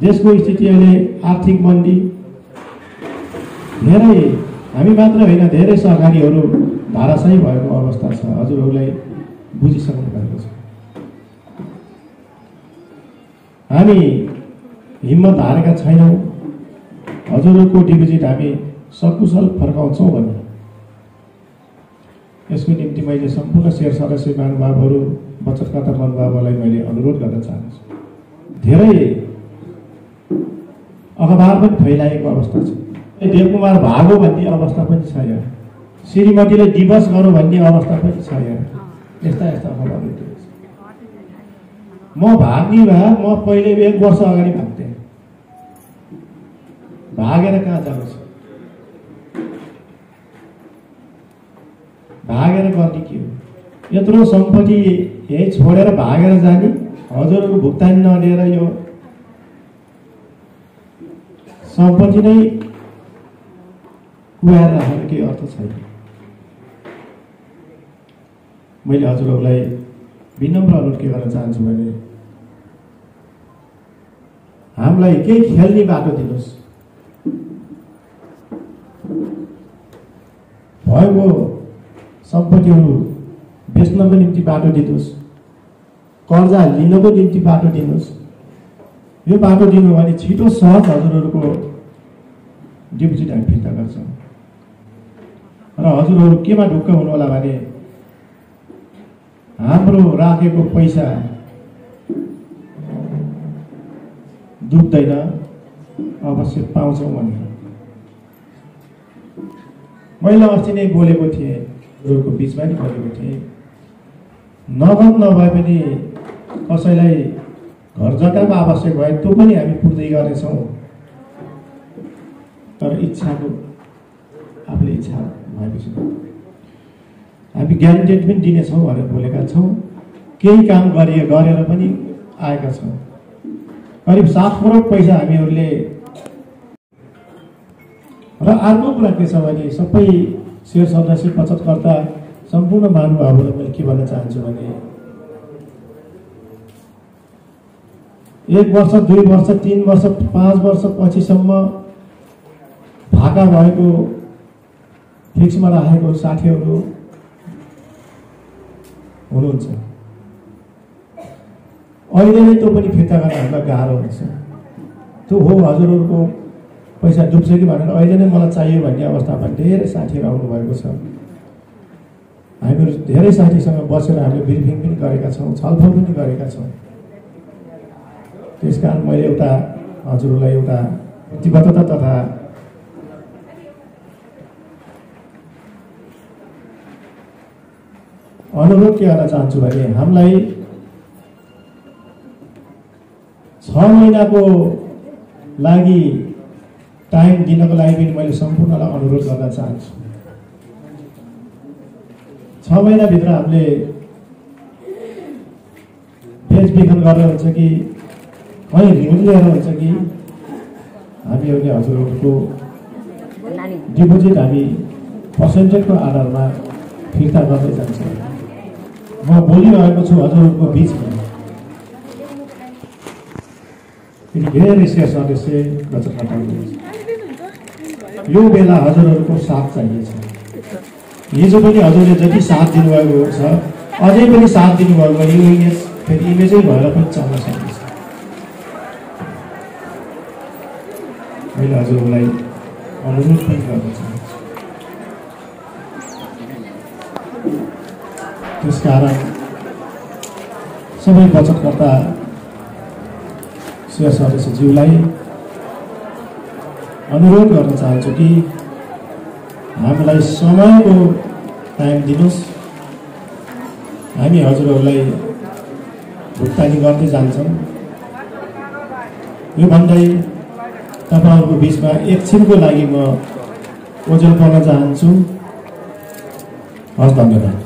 देशको स्थिति अहिले आर्थिक मन्दी धेरै हामी मात्र होइन धेरै सहकारीहरू धाराशाही भएको अवस्था छ। हजुरहरूलाई बुझिसक्नु भएको छ। हामी हिम्मत हारेका छैनौँ। हजुरहरूको डिपोजिट हामी सकुशल फर्काउँछौँ भन्ने यसको निम्ति मैले सम्पूर्ण सेयर सदस्य महानुभावहरू बचतकर्ता महानुभावहरूलाई मैले अनुरोध गर्न चाहन्छु। धेरै अखबार पनि फैलाएको अवस्था छ। देवकुमार भागो भन्ने अवस्था पनि छ यहाँ। श्रीमतीले दिवस गरौँ भन्ने अवस्था पनि छ यहाँ। यस्ता यस्ता अखबारहरू म भाग्ने भए म पहिले एक वर्ष अगाडि भाग्थेँ। भागेर कहाँ जानु भागेर गर्ने के हो? यत्रो सम्पत्ति यही छोडेर भागेर जाने हजुरहरूको भुक्तानी नलिएर यो सम्पत्ति नै कुहाएर राखेर केही अर्थ छैन मैले हजुरहरूलाई विनम्र अनुरोध के गर्न चाहन्छु भने हामीलाई केही खेल्ने बाटो दिनुहोस् भएको सम्पत्तिहरू बेच्नको निम्ति बाटो दिनुहोस्। कर्जा लिनको निम्ति बाटो दिनुहोस्। यो बाटो दिनु भने छिटो सहज हजुरहरूको डिपोजिट हामी फिर्ता गर्छौँ। र हजुरहरू केमा ढुक्क हुनु होला भने हाम्रो राखेको पैसा डुब्दैन अवश्य पाउँछौँ भनेर। मैले अस्ति नै बोलेको थिएँ हजुरको बिचमा नि बोलेको थिएँ। नगद नभए पनि कसैलाई घर जग्गाको आवश्यक भए त्यो पनि हामी पुर्दै गर्नेछौँ। तर इच्छाको आफूले इच्छा भएपछि हामी ग्यारेन्टेड पनि दिनेछौँ भनेर बोलेका छौँ। केही काम गरिए गरेर पनि आएका छौँ। करिब सात करोड पैसा हामीहरूले र अर्को कुरा के छ भने सबै सेयर सदस्य बचतकर्ता सम्पूर्ण महानुभावहरूलाई मैले के भन्न चाहन्छु भने एक वर्ष दुई वर्ष तिन वर्ष पाँच वर्ष पछिसम्म भाका भएको फिक्समा राखेको साथीहरू हुनुहुन्छ। अहिले नै त्यो पनि फिर्ता गर्न हामीलाई गाह्रो हुन्छ। त्यो हो हजुरहरूको पैसा डुब्छ कि भनेर अहिले नै मलाई चाहियो भन्ने अवस्थामा धेरै साथीहरू आउनुभएको छ। हामीहरू धेरै साथीसँग बसेर हामीले ब्रिफिङ पनि गरेका छौँ छलफल पनि गरेका छौँ। त्यस कारण मैले एउटा हजुरहरूलाई एउटा प्रतिबद्धता तथा अनुरोध के गर्न चाहन्छु भने हामीलाई छ महिनाको लागि टाइम दिनको लागि पनि मैले सम्पूर्णलाई अनुरोध गर्न चाहन्छु। छ महिनाभित्र हामीले बेचबिखन गरेर हुन्छ कि कहीँ ऋण लिएर हुन्छ कि हामीहरूले हजुरहरूको डिपोजिट हामी पर्सेन्टेजको आधारमा फिर्ता गर्दै जान्छौँ। म बोलिरहेको छु हजुरहरूको बिचमा। फेरि धेरै सेयर सदस्य यो बेला हजुरहरूको साथ चाहिएछ हिजो पनि हजुरले जति साथ दिनुभएको छ अझै पनि साथ दिनुभयो भने यो फेरि इमेजै भएर पनि चल्न सक्नेछ। मैले हजुरहरूलाई अनुरोध पनि गर्न चाहन्छु त्यसकारण सबै बचतकर्ता सेवा सदस्यज्यूलाई अनुरोध गर्न चाहन्छु कि हामीलाई समयको टाइम दिनुहोस्। हामी हजुरहरूलाई भुक्तानी गर्दै जान्छौँ। यो भन्दै तपाईँहरूको बिचमा एकछिनको लागि म ओझेल पर्न चाहन्छु। हस् धन्यवाद।